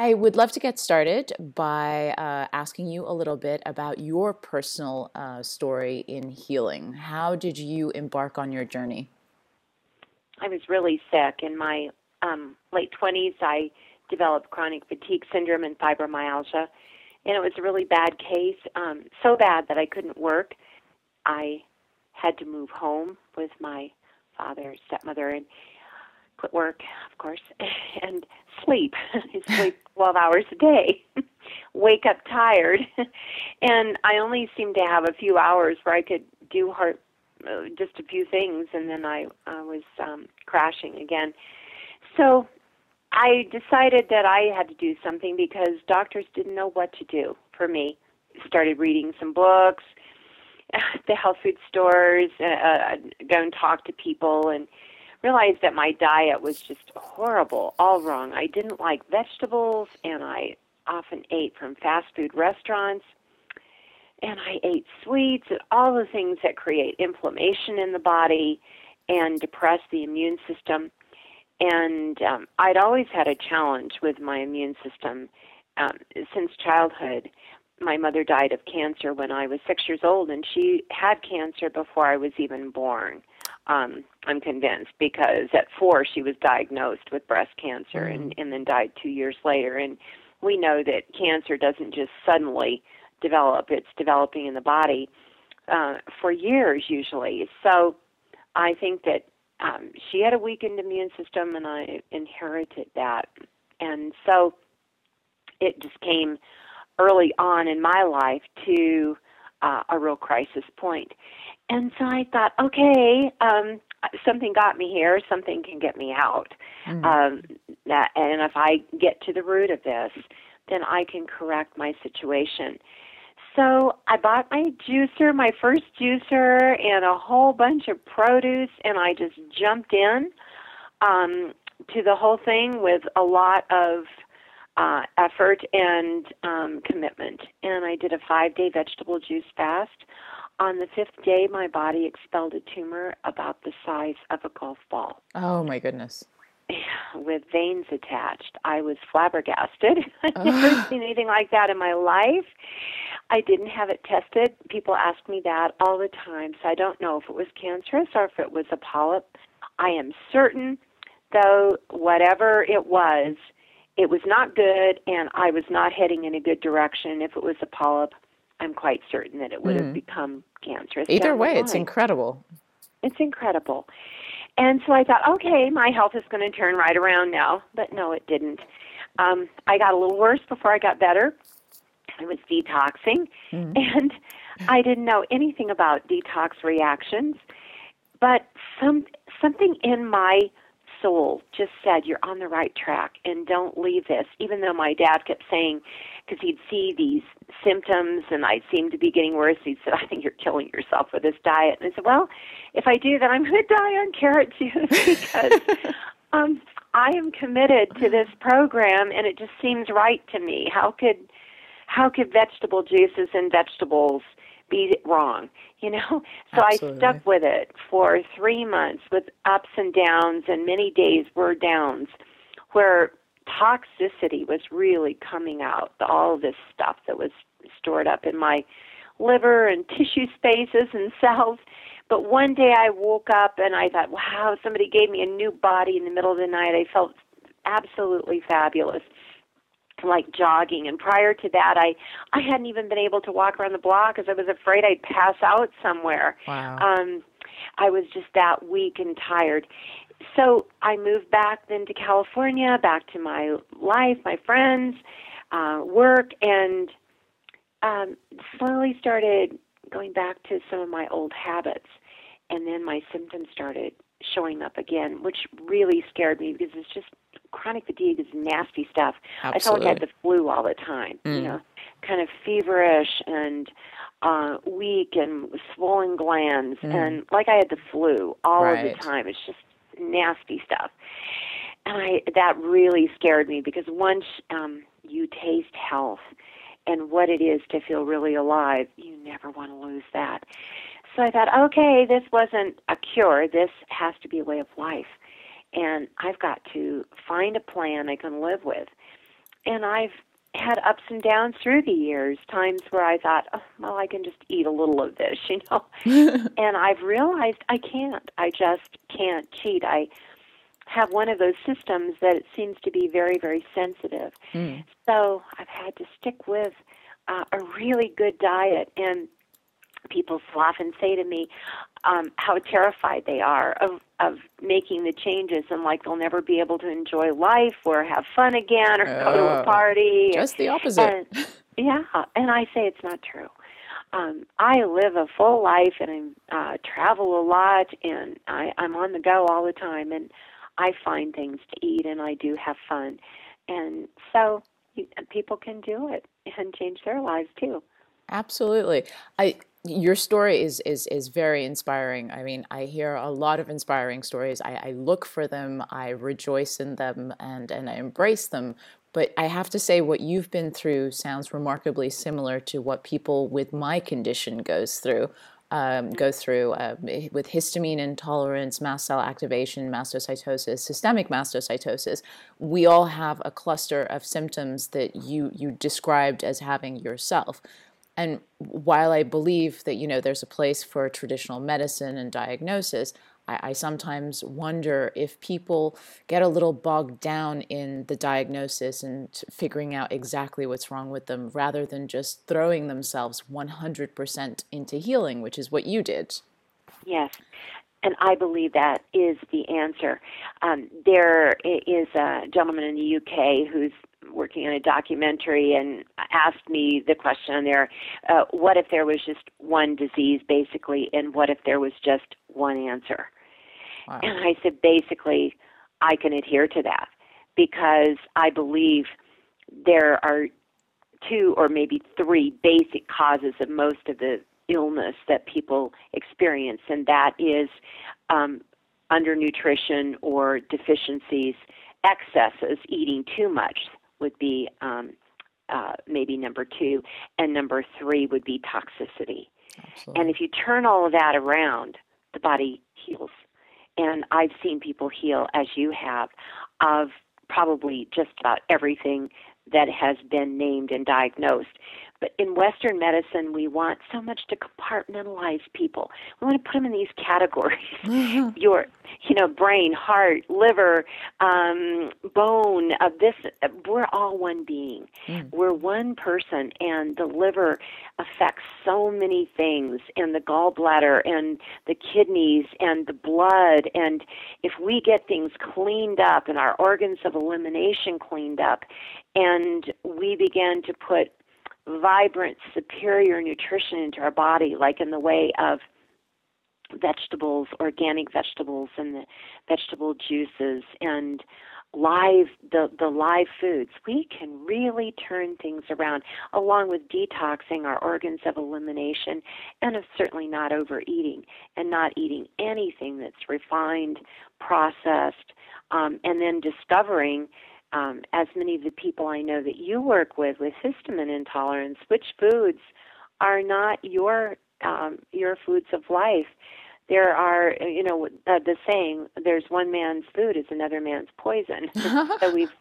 I would love to get started by uh, asking you a little bit about your personal uh, story in healing. How did you embark on your journey? I was really sick. In my um, late 20s, I developed chronic fatigue syndrome and fibromyalgia, and it was a really bad case, um, so bad that I couldn't work. I had to move home with my father, stepmother, and work, of course, and sleep. sleep 12 hours a day. Wake up tired. and I only seemed to have a few hours where I could do hard, uh, just a few things, and then I, I was um, crashing again. So I decided that I had to do something because doctors didn't know what to do for me. Started reading some books, the health food stores, uh, uh, go and talk to people, and realized that my diet was just horrible, all wrong. I didn't like vegetables, and I often ate from fast food restaurants. And I ate sweets and all the things that create inflammation in the body and depress the immune system. And um, I'd always had a challenge with my immune system um, since childhood. My mother died of cancer when I was six years old, and she had cancer before I was even born um, I'm convinced because at four she was diagnosed with breast cancer mm-hmm. and, and then died two years later. And we know that cancer doesn't just suddenly develop; it's developing in the body uh, for years usually. So I think that um, she had a weakened immune system, and I inherited that. And so it just came early on in my life to uh, a real crisis point. And so I thought, okay, um, something got me here, something can get me out. Mm. Um, that, and if I get to the root of this, then I can correct my situation. So I bought my juicer, my first juicer, and a whole bunch of produce, and I just jumped in um, to the whole thing with a lot of uh, effort and um, commitment. And I did a five day vegetable juice fast. On the fifth day, my body expelled a tumor about the size of a golf ball. Oh, my goodness. With veins attached. I was flabbergasted. I've never seen anything like that in my life. I didn't have it tested. People ask me that all the time, so I don't know if it was cancerous or if it was a polyp. I am certain, though, whatever it was, it was not good, and I was not heading in a good direction. If it was a polyp, I'm quite certain that it would mm. have cancerous. Either way, it's incredible. It's incredible. And so I thought, okay, my health is going to turn right around now. But no, it didn't. Um, I got a little worse before I got better. I was detoxing, mm. and I didn't know anything about detox reactions. But some something in my soul just said, You're on the right track and don't leave this. Even though my dad kept saying, because he'd see these symptoms and I seemed to be getting worse, he said, I think you're killing yourself with this diet. And I said, Well, if I do, then I'm going to die on carrot juice because um, I am committed to this program and it just seems right to me. How could how could vegetable juices and vegetables be wrong, you know? So Absolutely. I stuck with it for three months with ups and downs, and many days were downs where toxicity was really coming out, all this stuff that was stored up in my liver and tissue spaces and cells. But one day I woke up and I thought, wow, somebody gave me a new body in the middle of the night. I felt absolutely fabulous like jogging and prior to that i i hadn't even been able to walk around the block because i was afraid i'd pass out somewhere wow. um i was just that weak and tired so i moved back then to california back to my life my friends uh work and um slowly started going back to some of my old habits and then my symptoms started showing up again which really scared me because it's just chronic fatigue is nasty stuff. Absolutely. I felt like I had the flu all the time. Mm. You know, kind of feverish and uh weak and swollen glands mm. and like I had the flu all right. of the time. It's just nasty stuff. And I that really scared me because once um you taste health and what it is to feel really alive, you never want to lose that. So I thought, okay, this wasn't a cure. This has to be a way of life and I've got to find a plan I can live with. and I've had ups and downs through the years, times where I thought, oh, well, I can just eat a little of this, you know. and I've realized I can't. I just can't cheat. I have one of those systems that it seems to be very, very sensitive. Mm. So I've had to stick with uh, a really good diet. And people often say to me um, how terrified they are of of making the changes and like they'll never be able to enjoy life or have fun again or uh, go to a party. Just the opposite. And, yeah, and I say it's not true. Um, I live a full life and I uh, travel a lot and I, I'm on the go all the time and I find things to eat and I do have fun. And so you, people can do it and change their lives too. Absolutely. I your story is is is very inspiring. I mean, I hear a lot of inspiring stories. I, I look for them, I rejoice in them, and and I embrace them. But I have to say, what you've been through sounds remarkably similar to what people with my condition goes through. Um, go through uh, with histamine intolerance, mast cell activation, mastocytosis, systemic mastocytosis. We all have a cluster of symptoms that you you described as having yourself. And while I believe that you know there's a place for traditional medicine and diagnosis, I, I, sometimes wonder if people get a little bogged down in the diagnosis and figuring out exactly what's wrong with them, rather than just throwing themselves 100% into healing, which is what you did. Yes, and I believe that is the answer. Um, there is a gentleman in the UK who's working on a documentary and asked me the question there uh, what if there was just one disease basically and what if there was just one answer wow. and i said basically i can adhere to that because i believe there are two or maybe three basic causes of most of the illness that people experience and that is um, undernutrition or deficiencies excesses eating too much would be um, uh, maybe number two, and number three would be toxicity. Absolutely. And if you turn all of that around, the body heals. And I've seen people heal, as you have, of probably just about everything that has been named and diagnosed. But in Western medicine, we want so much to compartmentalize people. We want to put them in these categories: mm-hmm. your, you know, brain, heart, liver, um, bone. Of this, we're all one being. Mm. We're one person, and the liver affects so many things, and the gallbladder, and the kidneys, and the blood. And if we get things cleaned up, and our organs of elimination cleaned up, and we began to put vibrant, superior nutrition into our body, like in the way of vegetables, organic vegetables, and the vegetable juices, and live the the live foods. We can really turn things around along with detoxing our organs of elimination and of certainly not overeating and not eating anything that's refined processed um, and then discovering um, as many of the people I know that you work with with histamine intolerance, which foods are not your um, your foods of life. There are, you know, uh, the saying, "There's one man's food is another man's poison." so we've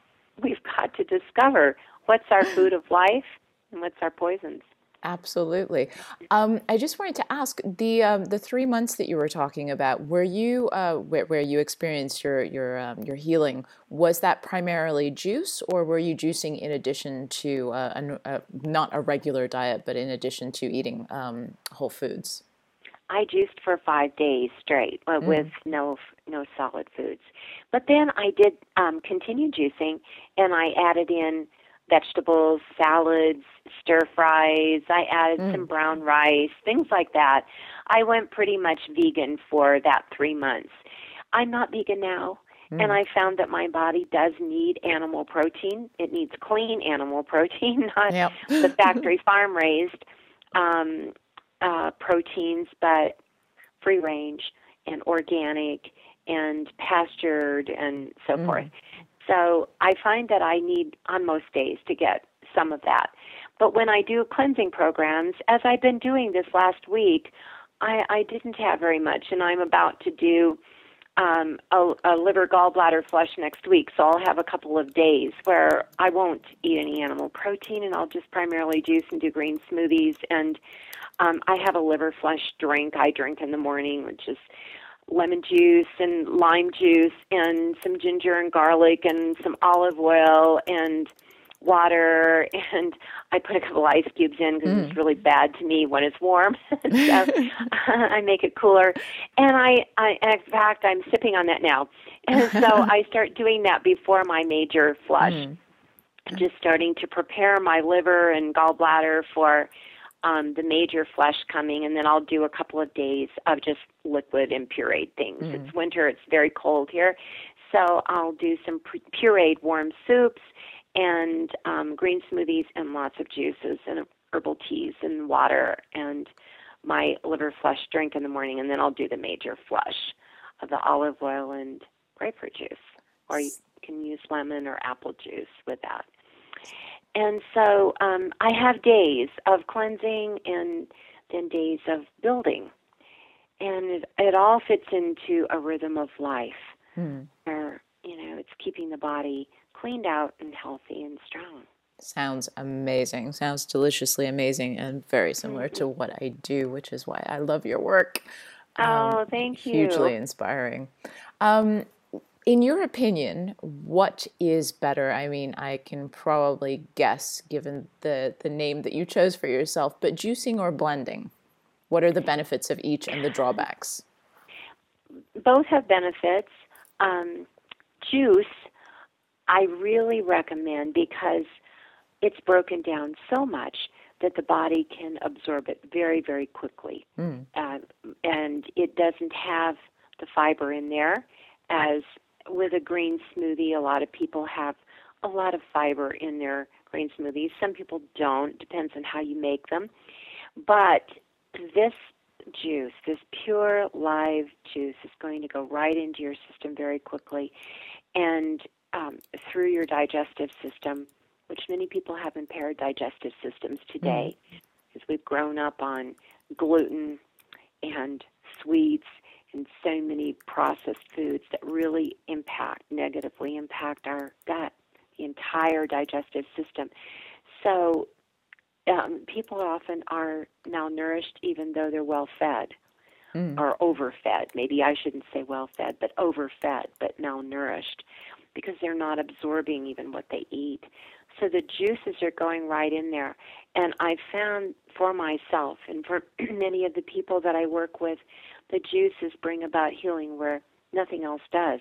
we've got to discover what's our food of life and what's our poisons. Absolutely. Um, I just wanted to ask the um, the three months that you were talking about. Were you uh, where, where, you experienced your your um, your healing? Was that primarily juice, or were you juicing in addition to uh, a, a, not a regular diet, but in addition to eating um, whole foods? I juiced for five days straight uh, mm. with no no solid foods, but then I did um, continue juicing, and I added in vegetables, salads, stir fries. I added mm. some brown rice, things like that. I went pretty much vegan for that three months. I'm not vegan now. Mm. And I found that my body does need animal protein. It needs clean animal protein, not yep. the factory farm raised um, uh, proteins, but free range and organic and pastured and so mm. forth. So I find that I need on most days to get some of that. But when I do cleansing programs, as I've been doing this last week, I, I didn't have very much, and I'm about to do um, a, a liver gallbladder flush next week, so I'll have a couple of days where I won't eat any animal protein, and I'll just primarily juice and do green smoothies. And um, I have a liver flush drink I drink in the morning, which is lemon juice and lime juice and some ginger and garlic and some olive oil and water and I put a couple ice cubes in because mm. it's really bad to me when it's warm. so I make it cooler. And I, I, in fact, I'm sipping on that now. And so I start doing that before my major flush. Mm. Just starting to prepare my liver and gallbladder for um, the major flush coming, and then I'll do a couple of days of just liquid and pureed things. Mm. It's winter; it's very cold here, so I'll do some pureed warm soups and um, green smoothies and lots of juices and herbal teas and water and my liver flush drink in the morning, and then I'll do the major flush of the olive oil and grapefruit juice, or you can use lemon or apple juice with that. And so um, I have days of cleansing and then days of building. And it, it all fits into a rhythm of life hmm. where, you know, it's keeping the body cleaned out and healthy and strong. Sounds amazing. Sounds deliciously amazing and very similar mm-hmm. to what I do, which is why I love your work. Um, oh, thank you. Hugely inspiring. Um, in your opinion, what is better? I mean, I can probably guess given the, the name that you chose for yourself, but juicing or blending? What are the benefits of each and the drawbacks? Both have benefits. Um, juice, I really recommend because it's broken down so much that the body can absorb it very, very quickly. Mm. Uh, and it doesn't have the fiber in there as with a green smoothie, a lot of people have a lot of fiber in their green smoothies. Some people don't, depends on how you make them. But this juice, this pure live juice, is going to go right into your system very quickly and um, through your digestive system, which many people have impaired digestive systems today because mm-hmm. we've grown up on gluten and sweets and so many processed foods that really impact, negatively impact our gut, the entire digestive system. So um, people often are malnourished even though they're well fed mm. or overfed. Maybe I shouldn't say well fed, but overfed, but malnourished because they're not absorbing even what they eat. So the juices are going right in there. And I've found for myself and for many of the people that I work with, the juices bring about healing where nothing else does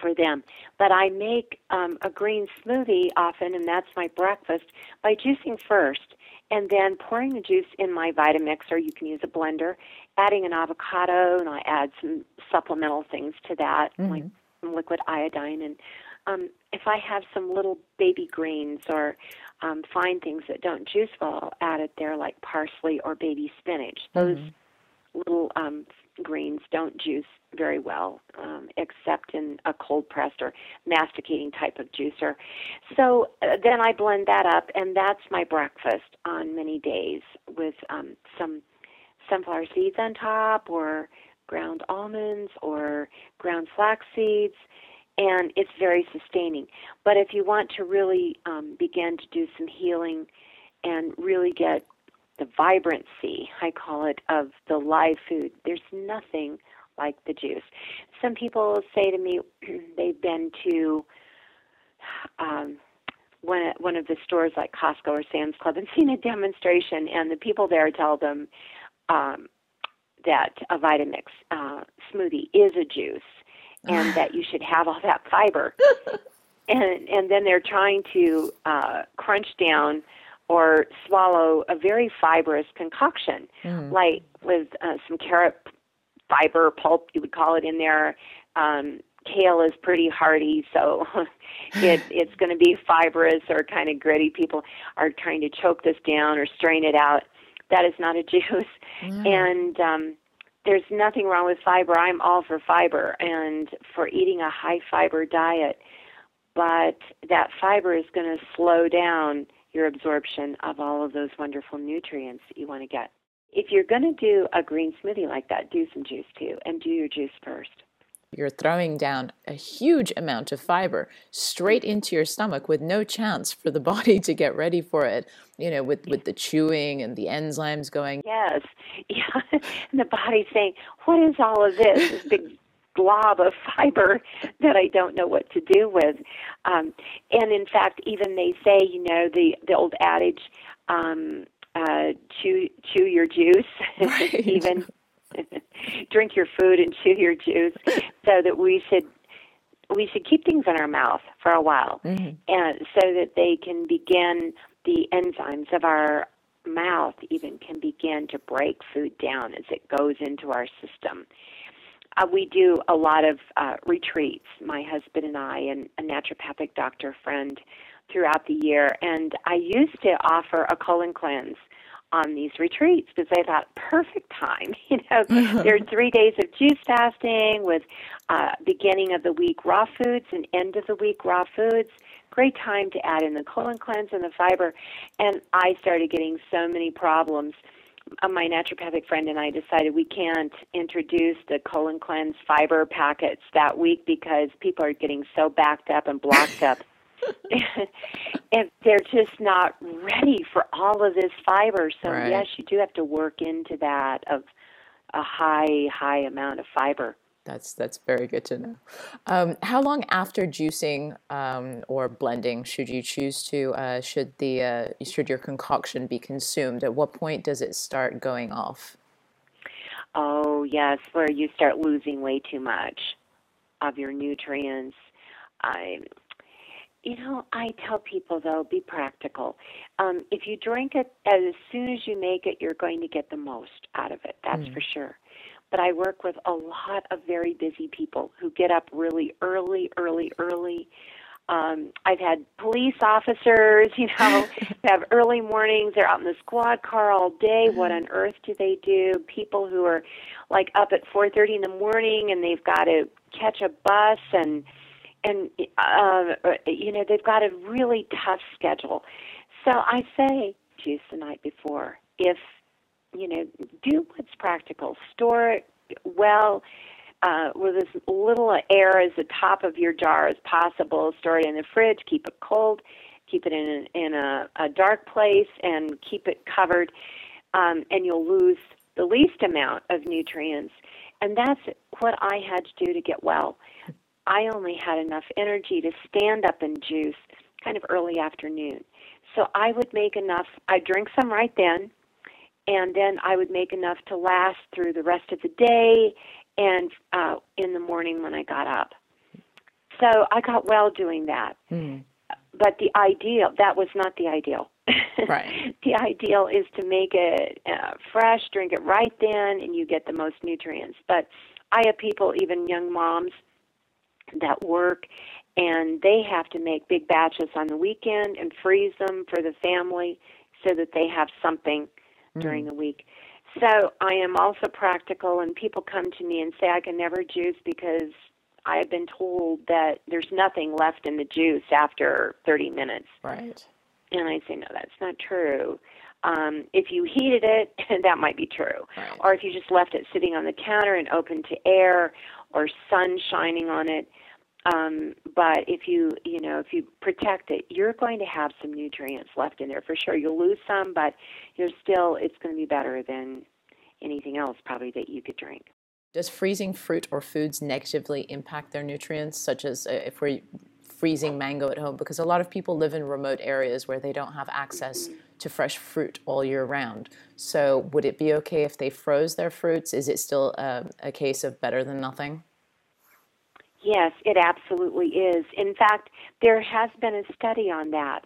for them. But I make um, a green smoothie often, and that's my breakfast, by juicing first and then pouring the juice in my Vitamix, or you can use a blender, adding an avocado, and I add some supplemental things to that, mm-hmm. like some liquid iodine. And um, if I have some little baby greens or um, fine things that don't juice well, I'll add it there, like parsley or baby spinach. Those mm-hmm little um, greens don't juice very well, um, except in a cold pressed or masticating type of juicer. So uh, then I blend that up, and that's my breakfast on many days with um, some sunflower seeds on top, or ground almonds, or ground flax seeds. And it's very sustaining. But if you want to really um, begin to do some healing and really get the vibrancy, I call it, of the live food. There's nothing like the juice. Some people say to me they've been to um, one one of the stores like Costco or Sam's Club and seen a demonstration, and the people there tell them um, that a Vitamix uh, smoothie is a juice, and that you should have all that fiber. and and then they're trying to uh, crunch down or swallow a very fibrous concoction, mm. like with uh, some carrot fiber pulp, you would call it in there. Um, kale is pretty hardy, so it, it's going to be fibrous or kind of gritty. People are trying to choke this down or strain it out. That is not a juice. Mm. And um, there's nothing wrong with fiber. I'm all for fiber and for eating a high fiber diet. But that fiber is going to slow down your absorption of all of those wonderful nutrients that you want to get. If you're going to do a green smoothie like that, do some juice too, and do your juice first. you're throwing down a huge amount of fiber straight into your stomach with no chance for the body to get ready for it you know with with the chewing and the enzymes going yes yeah and the body's saying what is all of this this big blob of fiber that I don't know what to do with. Um, and in fact, even they say, you know, the the old adage, um, uh, chew chew your juice, right. even drink your food and chew your juice, so that we should we should keep things in our mouth for a while, mm-hmm. and so that they can begin the enzymes of our mouth even can begin to break food down as it goes into our system. Uh, we do a lot of uh, retreats, my husband and I, and a naturopathic doctor friend throughout the year. And I used to offer a colon cleanse on these retreats because I thought perfect time. You know, there are three days of juice fasting with uh, beginning of the week raw foods and end of the week raw foods. Great time to add in the colon cleanse and the fiber. And I started getting so many problems Uh, my naturopathic friend and I decided we can't introduce the colon cleanse fiber packets that week because people are getting so backed up and blocked up. and they're just not ready for all of this fiber. So right. yes, you do have to work into that of a high, high amount of fiber. That's that's very good to know. Um, how long after juicing um, or blending should you choose to uh, should the uh, should your concoction be consumed? At what point does it start going off? Oh yes, where you start losing way too much of your nutrients. I, you know, I tell people though, be practical. Um, if you drink it as soon as you make it, you're going to get the most out of it. That's mm. for sure but I work with a lot of very busy people who get up really early, early, early. Um, I've had police officers, you know, have early mornings. They're out in the squad car all day. What on earth do they do? People who are like up at 4:30 in the morning and they've got to catch a bus and and uh, you know they've got a really tough schedule. So I say juice the night before. If you know, do what's practical. Store it well uh, with as little air as the top of your jar as possible. Store it in the fridge. Keep it cold. Keep it in in a, a dark place and keep it covered. Um, and you'll lose the least amount of nutrients. And that's what I had to do to get well. I only had enough energy to stand up and juice kind of early afternoon. So I would make enough. I'd drink some right then and then I would make enough to last through the rest of the day and uh, in the morning when I got up. So I got well doing that. Mm. But the ideal, that was not the ideal. Right. the ideal is to make it uh, fresh, drink it right then, and you get the most nutrients. But I have people, even young moms, that work and they have to make big batches on the weekend and freeze them for the family so that they have something during mm. the week. So I am also practical, and people come to me and say I can never juice because I have been told that there's nothing left in the juice after 30 minutes. Right. And I say, no, that's not true. Um, if you heated it, that might be true. Right. Or if you just left it sitting on the counter and open to air or sun shining on it, um, but if you you know if you protect it, you're going to have some nutrients left in there for sure. You'll lose some, but you're still it's going to be better than anything else probably that you could drink. Does freezing fruit or foods negatively impact their nutrients, such as uh, if we're freezing mango at home? Because a lot of people live in remote areas where they don't have access mm-hmm. to fresh fruit all year round. So, would it be okay if they froze their fruits? Is it still uh, a case of better than nothing? Yes, it absolutely is. In fact, there has been a study on that,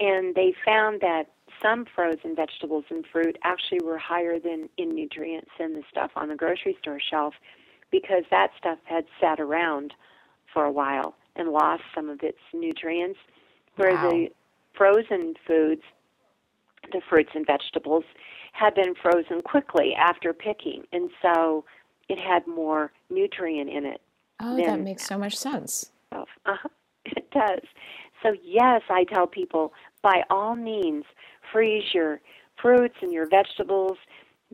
and they found that some frozen vegetables and fruit actually were higher than in nutrients than the stuff on the grocery store shelf because that stuff had sat around for a while and lost some of its nutrients. Where wow. the frozen foods, the fruits and vegetables, had been frozen quickly after picking, and so it had more nutrient in it Oh, that makes so much sense. Uh-huh. It does. So, yes, I tell people by all means, freeze your fruits and your vegetables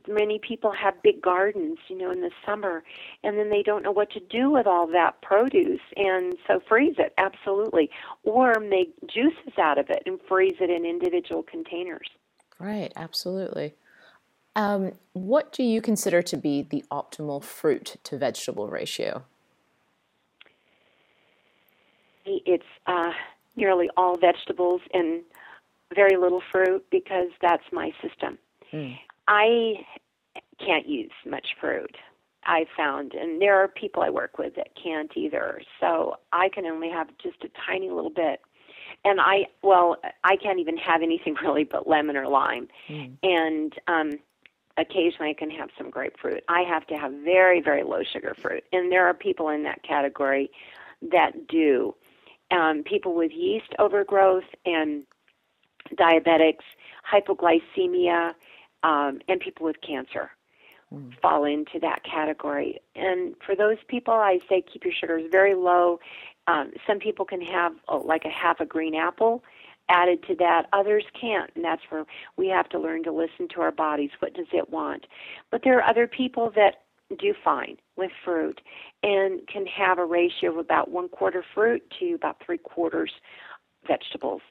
many people have big gardens, you know, in the summer, and then they don't know what to do with all that produce, and so freeze it, absolutely, or make juices out of it and freeze it in individual containers. Right, absolutely. Um, what do you consider to be the optimal fruit to vegetable ratio? It's uh, nearly all vegetables and very little fruit because that's my system. Mm. I can't use much fruit. I've found, and there are people I work with that can't either. So I can only have just a tiny little bit. And I, well, I can't even have anything really but lemon or lime. Mm. And um, occasionally I can have some grapefruit. I have to have very, very low sugar fruit. And there are people in that category that do. Um, people with yeast overgrowth and diabetics, hypoglycemia, um, and people with cancer mm. fall into that category. And for those people, I say keep your sugars very low. Um, some people can have oh, like a half a green apple added to that. Others can't, and that's where we have to learn to listen to our bodies. What does it want? But there are other people that do fine with fruit and can have a ratio of about one quarter fruit to about three quarters vegetables.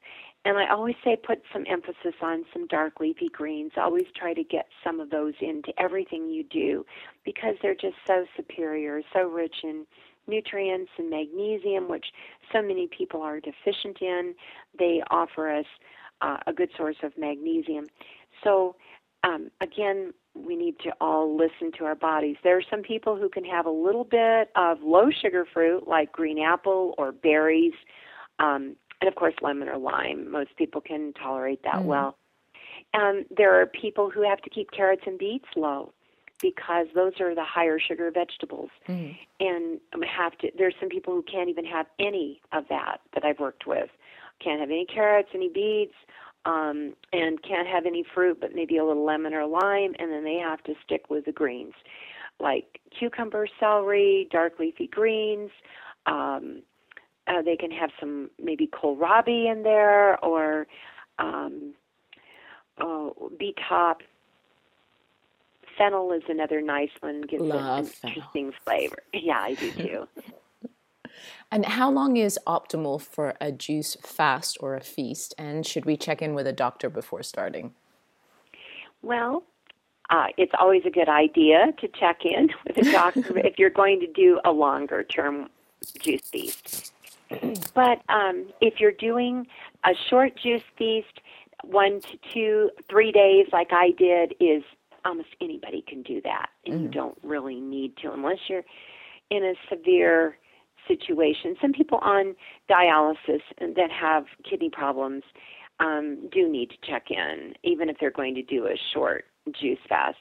And I always say put some emphasis on some dark leafy greens. Always try to get some of those into everything you do because they're just so superior, so rich in nutrients and magnesium, which so many people are deficient in. They offer us uh, a good source of magnesium. So, um, again, we need to all listen to our bodies. There are some people who can have a little bit of low sugar fruit, like green apple or berries. Um, and of course lemon or lime. Most people can tolerate that mm well. And there are people who have to keep carrots and beets low because those are the higher sugar vegetables. mm And have to. There's some people who can't even have any of that that I've worked with. Can't have any carrots, any beets, um, and can't have any fruit, but maybe a little lemon or lime, and then they have to stick with the greens, like cucumber, celery, dark leafy greens. Um, uh, they can have some maybe kohlrabi in there or um, oh, beet top. Fennel is another nice one. Gives Love an interesting flavor. Yeah, I do too. and how long is optimal for a juice fast or a feast? And should we check in with a doctor before starting? Well, uh, it's always a good idea to check in with a doctor if you're going to do a longer term juice feast. But um, if you're doing a short juice feast, one to two, three days, like I did, is almost anybody can do that, and mm. you don't really need to unless you're in a severe situation. Some people on dialysis that have kidney problems um, do need to check in, even if they're going to do a short juice fast.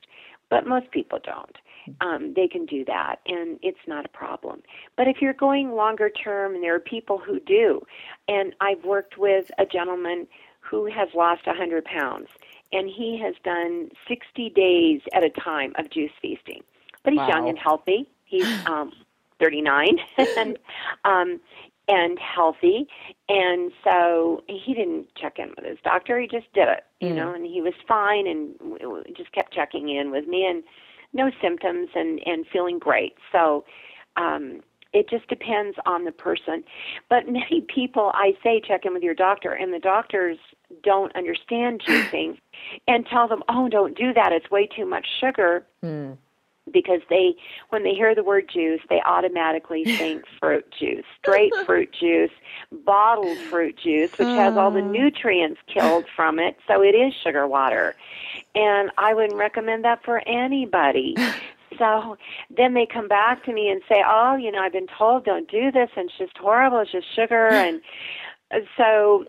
But most people don't um, they can do that, and it's not a problem. But if you're going longer term, and there are people who do, and I've worked with a gentleman who has lost 100 pounds, and he has done 60 days at a time of juice feasting. But he's wow. young and healthy. He's um, 39, and um, and healthy. And so he didn't check in with his doctor. He just did it, you mm. know, and he was fine and just kept checking in with me. And no symptoms and and feeling great. So um, it just depends on the person. But many people, I say, check in with your doctor, and the doctors don't understand juicing and tell them, oh, don't do that. It's way too much sugar. Mm because they when they hear the word juice they automatically think fruit juice straight fruit juice bottled fruit juice which has all the mm. nutrients killed from it. So it is sugar water. And i wouldn't recommend that for anybody. So then they come back to me and say oh you know i've been told don't do this and it's just horrible. It's just sugar. And so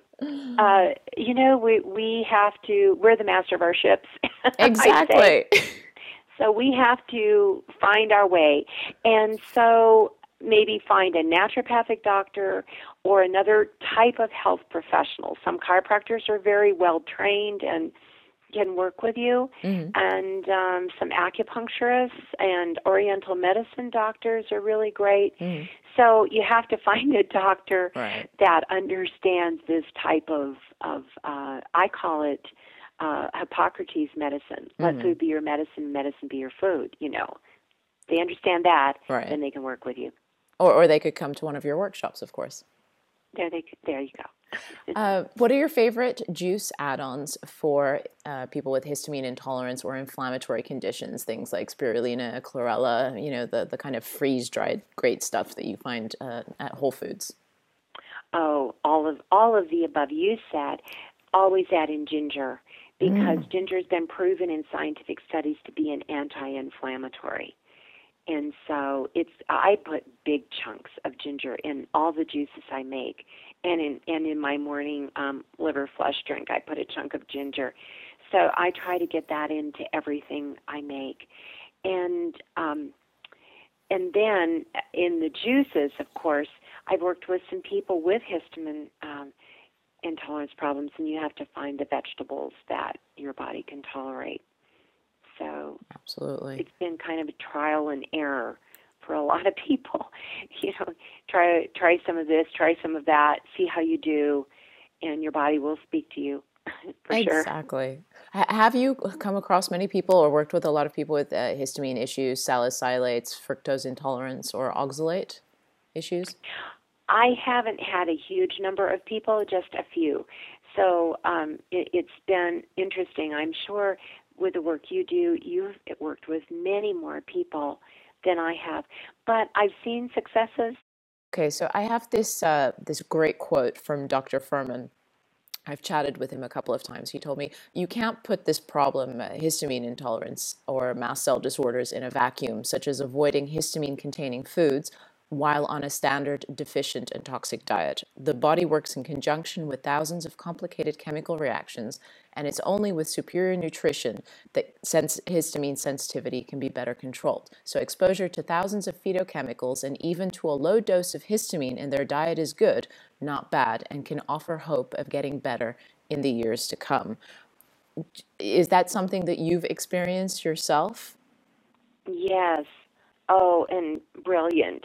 uh you know we we have to we're the master of our ships exactly so we have to find our way. And so maybe find a naturopathic doctor or another type of health professional. Some chiropractors are very well trained and can work with you, mm-hmm. and um, some acupuncturists and oriental medicine doctors are really great. Mm-hmm. So you have to find a doctor right. that understands this type of of uh, I call it uh, Hippocrates medicine. Let Mm-hmm. food be your medicine, medicine be your food. You know, they understand that, Right. then they can work with you. Or, or they could come to one of your workshops, of course. There, they, there you go. Uh, what are your favorite juice add-ons for uh, people with histamine intolerance or inflammatory conditions? Things like spirulina, chlorella, you know, the, the kind of freeze-dried great stuff that you find uh, at Whole Foods. Oh, all of all of the above you said. Always add in ginger because ginger has been proven in scientific studies to be an anti-inflammatory. And so it's I put big chunks of ginger in all the juices I make, and in and in my morning um, liver flush drink I put a chunk of ginger. So I try to get that into everything I make, and um, and then in the juices, of course, I've worked with some people with histamine um, intolerance problems, and you have to find the vegetables that your body can tolerate. So Absolutely. it's been kind of a trial and error for a lot of people. You know, try try some of this, try some of that, see how you do, and your body will speak to you for sure. Exactly. Ha- Have you come across many people or worked with a lot of people with uh, histamine issues, salicylates, fructose intolerance, or oxalate issues? I haven't had a huge number of people, just a few. So um, it, it's been interesting. I'm sure with the work you do, you've worked with many more people than I have. But I've seen successes. Okay, so I have this uh, this great quote from Dr. Fuhrman. I've chatted with him a couple of times. He told me you can't put this problem, uh, histamine intolerance or mast cell disorders, in a vacuum, such as avoiding histamine containing foods while on a standard deficient and toxic diet. The body works in conjunction with thousands of complicated chemical reactions, and it's only with superior nutrition that histamine sensitivity can be better controlled. So, exposure to thousands of phytochemicals and even to a low dose of histamine in their diet is good, not bad, and can offer hope of getting better in the years to come. Is that something that you've experienced yourself? Yes. Oh, and brilliant,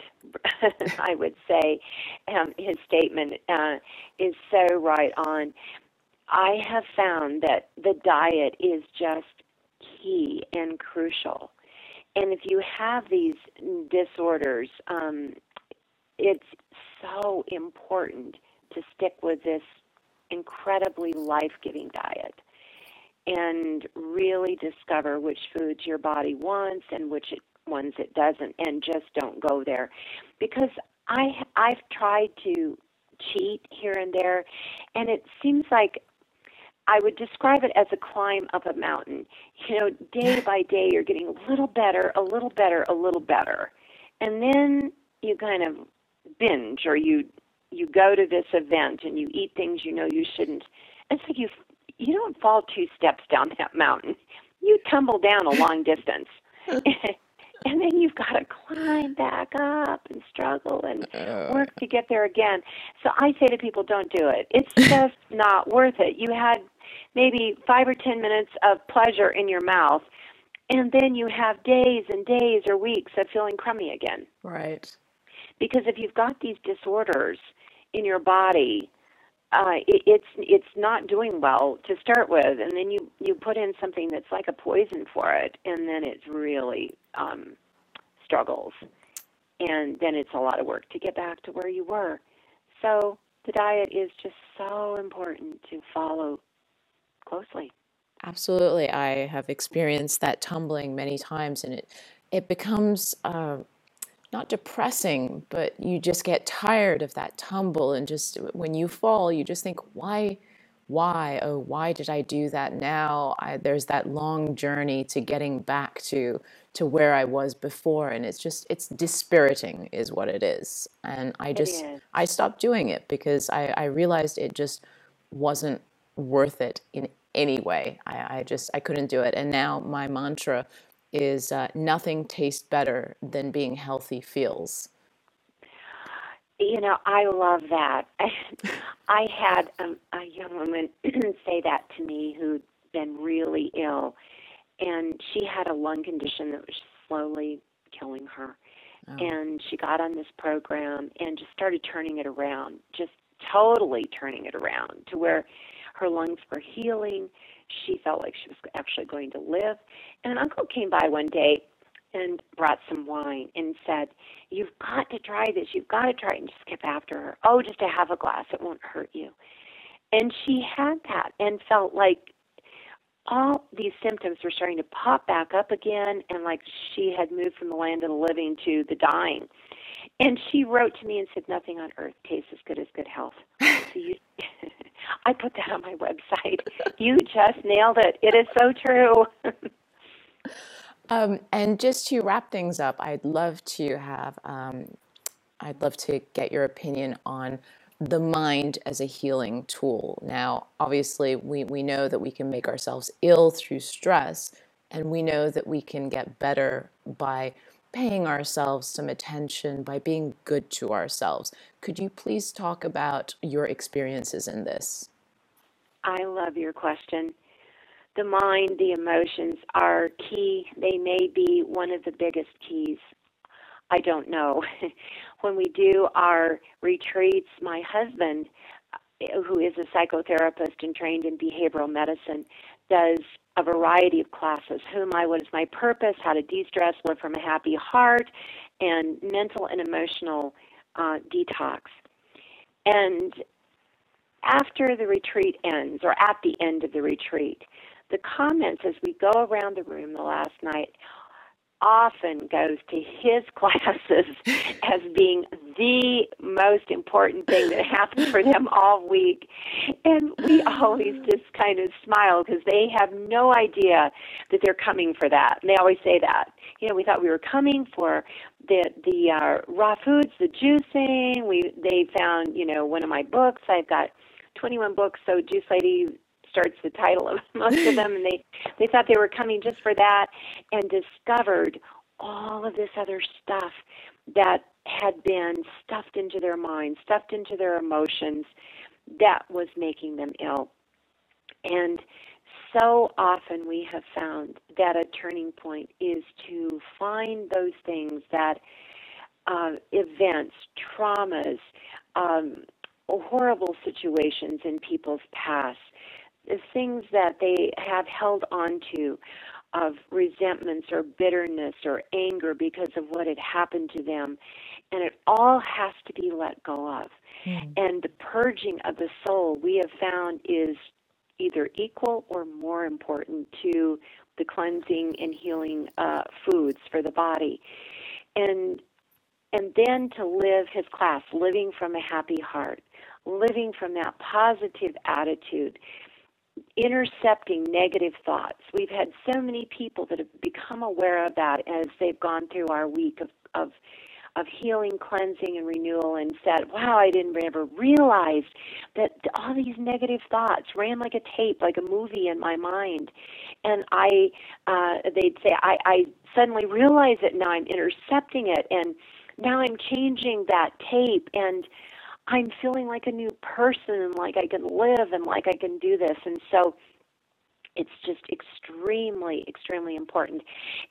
I would say. Um, his statement uh, is so right on. I have found that the diet is just key and crucial. And if you have these disorders, um, it's so important to stick with this incredibly life giving diet and really discover which foods your body wants and which it, ones it doesn't and just don't go there because i i've tried to cheat here and there and it seems like I would describe it as a climb up a mountain. You know, day by day, you're getting a little better, a little better, a little better, and then you kind of binge, or you you go to this event and you eat things you know you shouldn't. It's like you you don't fall two steps down that mountain. You tumble down a long distance. and then you've got to climb back up and struggle and work to get there again. So I say to people, don't do it. It's just not worth it. You had maybe five or ten minutes of pleasure in your mouth, and then you have days and days or weeks of feeling crummy again. Right. Because if you've got these disorders in your body, uh, it, it's it's not doing well to start with, and then you you put in something that's like a poison for it, and then it's really um, struggles, and then it's a lot of work to get back to where you were. So the diet is just so important to follow closely. Absolutely. I have experienced that tumbling many times, and it it becomes uh, not depressing, but you just get tired of that tumble, and just when you fall, you just think, why, why, oh, why did I do that now? I, there's that long journey to getting back to to where I was before, and it's just it's dispiriting, is what it is. And I just. I stopped doing it because I, I realized it just wasn't worth it in any way. I, I just I couldn't do it. And now my mantra is uh, nothing tastes better than being healthy feels. You know, I love that. I had um, a young woman say that to me who'd been really ill, and she had a lung condition that was slowly killing her. And she got on this program and just started turning it around, just totally turning it around to where her lungs were healing. she felt like she was actually going to live. And an uncle came by one day and brought some wine and said, You've got to try this. You've got to try it and just kept after her. Oh, just to have a glass. It won't hurt you. And she had that and felt like all these symptoms were starting to pop back up again and like she had moved from the land of the living to the dying. And she wrote to me and said, Nothing on earth tastes as good as good health. So you I put that on my website. You just nailed it. It is so true. um, and just to wrap things up, I'd love to have um, I'd love to get your opinion on the mind as a healing tool. Now, obviously, we, we know that we can make ourselves ill through stress, and we know that we can get better by paying ourselves some attention, by being good to ourselves. Could you please talk about your experiences in this? I love your question. The mind, the emotions are key. They may be one of the biggest keys. I don't know. when we do our retreats, my husband, who is a psychotherapist and trained in behavioral medicine, does a variety of classes. Whom I what is my purpose, how to de-stress, live from a happy heart, and mental and emotional uh, detox. And after the retreat ends, or at the end of the retreat, the comments as we go around the room the last night often goes to his classes as being the most important thing that happened for them all week. And we always just kind of smile because they have no idea that they're coming for that. And they always say that. You know, we thought we were coming for the the uh, raw foods, the juicing. We they found, you know, one of my books. I've got 21 books, so Juice Lady starts the title of most of them, and they they thought they were coming just for that, and discovered all of this other stuff that had been stuffed into their minds, stuffed into their emotions, that was making them ill. And so often we have found that a turning point is to find those things that uh, events, traumas, um, horrible situations in people's past things that they have held on to of resentments or bitterness or anger because of what had happened to them. And it all has to be let go of. Mm. And the purging of the soul, we have found, is either equal or more important to the cleansing and healing uh, foods for the body. And and then to live his class, living from a happy heart, living from that positive attitude, intercepting negative thoughts. We've had so many people that have become aware of that as they've gone through our week of, of of healing, cleansing, and renewal, and said, "Wow, I didn't ever realize that all these negative thoughts ran like a tape, like a movie in my mind." And I, uh, they'd say, I, "I suddenly realize it now. I'm intercepting it, and now I'm changing that tape." And I'm feeling like a new person and like I can live and like I can do this. And so it's just extremely, extremely important.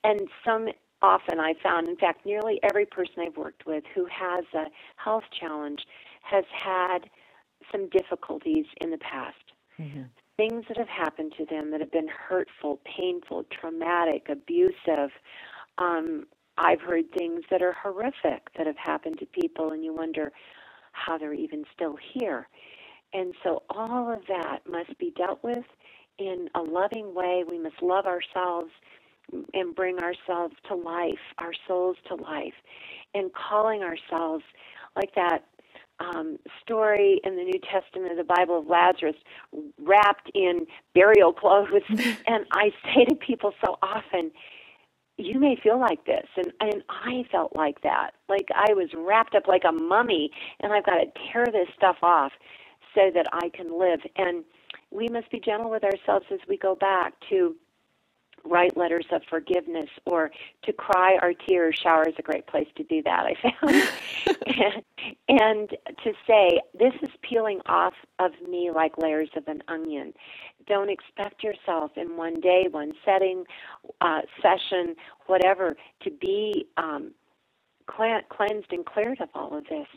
And some often I found, in fact, nearly every person I've worked with who has a health challenge has had some difficulties in the past. Mm-hmm. Things that have happened to them that have been hurtful, painful, traumatic, abusive. Um, I've heard things that are horrific that have happened to people, and you wonder, how they're even still here. And so all of that must be dealt with in a loving way. We must love ourselves and bring ourselves to life, our souls to life, and calling ourselves like that um, story in the New Testament of the Bible of Lazarus wrapped in burial clothes. and I say to people so often, you may feel like this. And and I felt like that. Like I was wrapped up like a mummy and I've got to tear this stuff off so that I can live. And we must be gentle with ourselves as we go back to write letters of forgiveness or to cry our tears shower is a great place to do that i found. And, and to say this is peeling off of me like layers of an onion. Don't expect yourself in one day one setting uh, session whatever to be um, cleansed and cleared of all of this.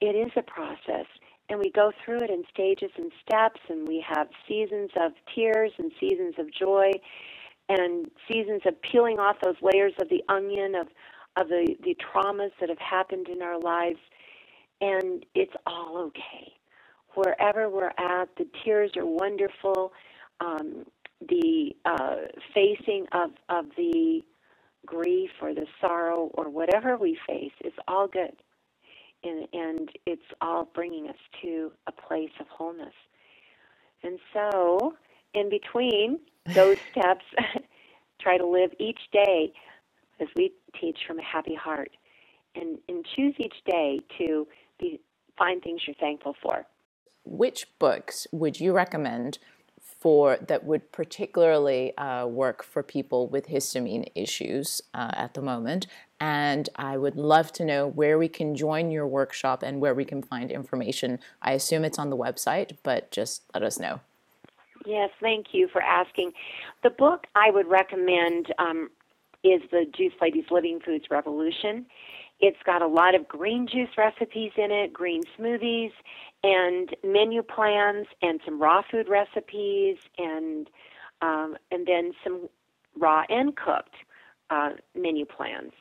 It is a process and we go through it in stages and steps, and we have seasons of tears and seasons of joy, and seasons of peeling off those layers of the onion of of the the traumas that have happened in our lives, and it's all okay. Wherever we're at, the tears are wonderful. Um, the uh, facing of of the grief or the sorrow or whatever we face is all good and, and it's all bringing us to a place of wholeness. And so, in between those steps, try to live each day as we teach from a happy heart and, and choose each day to be, find things you're thankful for. Which books would you recommend for that would particularly uh, work for people with histamine issues uh, at the moment. And I would love to know where we can join your workshop and where we can find information. I assume it's on the website, but just let us know. Yes, thank you for asking. The book I would recommend um, is the Juice Lady's Living Foods Revolution. It's got a lot of green juice recipes in it, green smoothies, and menu plans, and some raw food recipes, and um, and then some raw and cooked uh, menu plans,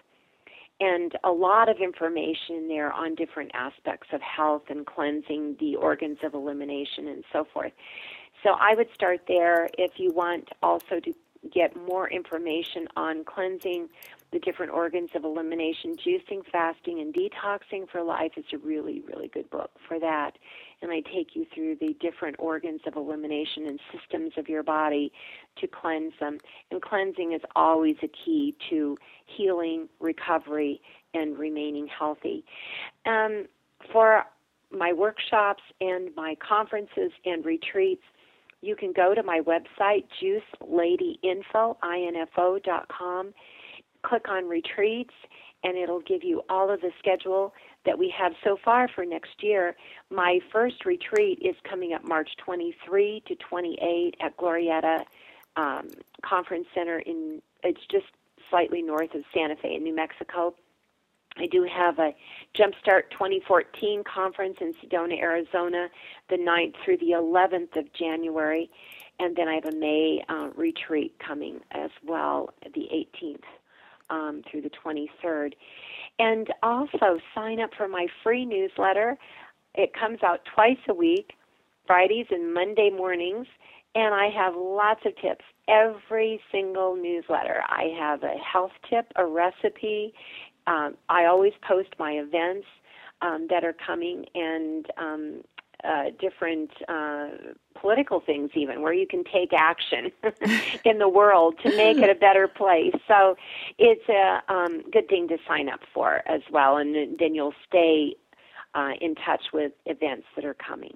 and a lot of information there on different aspects of health and cleansing, the organs of elimination, and so forth. So I would start there if you want also to get more information on cleansing the different organs of elimination, juicing, fasting, and detoxing for life is a really, really good book for that. And I take you through the different organs of elimination and systems of your body to cleanse them. And cleansing is always a key to healing, recovery, and remaining healthy. Um, for my workshops and my conferences and retreats, you can go to my website, juiceladyinfo, I-N-F-O dot com, click on retreats, and it'll give you all of the schedule that we have so far for next year. My first retreat is coming up March 23 to 28 at Glorieta um, Conference Center in, it's just slightly north of Santa Fe in New Mexico. I do have a Jumpstart 2014 conference in Sedona, Arizona, the 9th through the 11th of January. And then I have a May uh, retreat coming as well, the 18th um, through the 23rd. And also sign up for my free newsletter. It comes out twice a week, Fridays and Monday mornings. And I have lots of tips every single newsletter. I have a health tip, a recipe, um, I always post my events um, that are coming and um, uh, different uh, political things, even where you can take action in the world to make it a better place. So it's a um, good thing to sign up for as well, and then you'll stay uh, in touch with events that are coming.